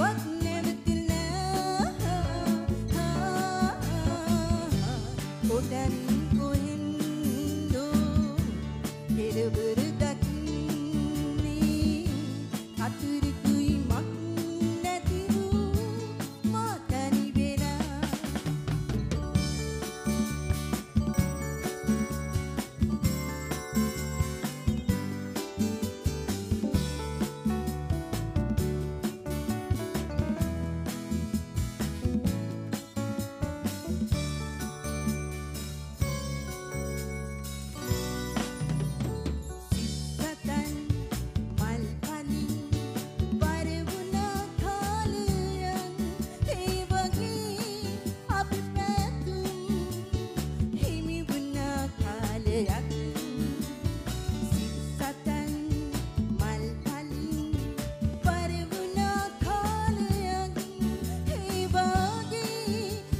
but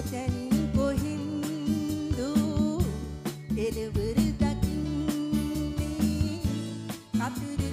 කොතැනින් කොහින්දූ එළවර දකින්නේ කතුරු